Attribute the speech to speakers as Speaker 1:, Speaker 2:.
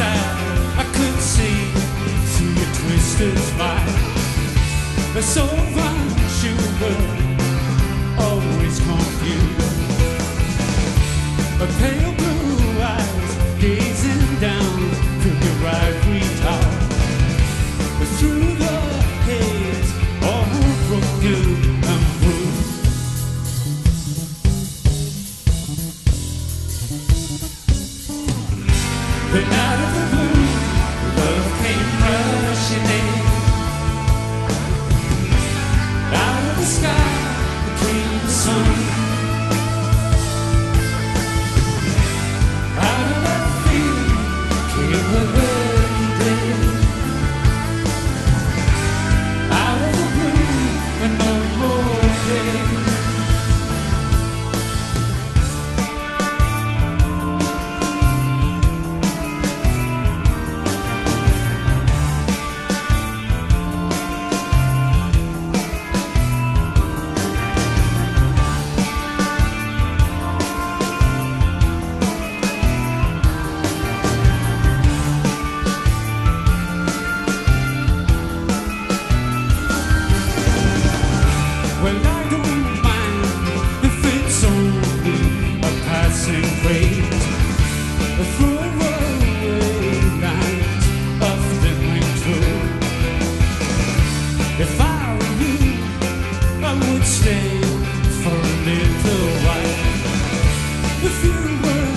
Speaker 1: I couldn't see through your twisted smile. There's so much you were always confused. A pale blue would stay for a little while if you were.